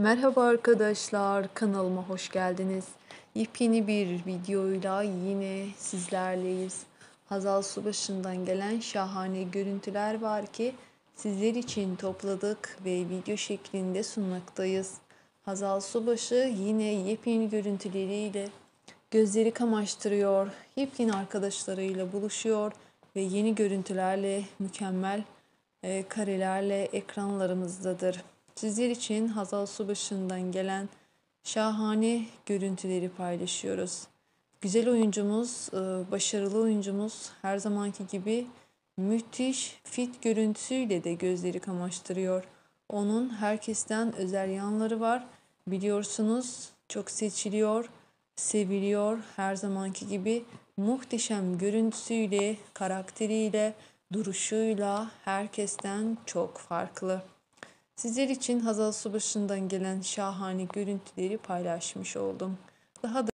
Merhaba arkadaşlar, kanalıma hoş geldiniz. Yepyeni bir videoyla yine sizlerleyiz. Hazal Subaşı'ndan gelen şahane görüntüler var ki sizler için topladık ve video şeklinde sunmaktayız. Hazal Subaşı yine yepyeni görüntüleriyle gözleri kamaştırıyor, yepyeni arkadaşlarıyla buluşuyor ve yeni görüntülerle mükemmel e, karelerle ekranlarımızdadır. Sizler için Hazal Subaşı'ndan gelen şahane görüntüleri paylaşıyoruz. Güzel oyuncumuz, e, başarılı oyuncumuz her zamanki gibi müthiş fit görüntüsüyle de gözleri kamaştırıyor. Onun herkesten özel yanları var. Biliyorsunuz çok seçiliyor, seviliyor her zamanki gibi muhteşem görüntüsüyle, karakteriyle, duruşuyla herkesten çok farklı. Sizler için Hazal Subaşı'ndan gelen şahane görüntüleri paylaşmış oldum. Daha da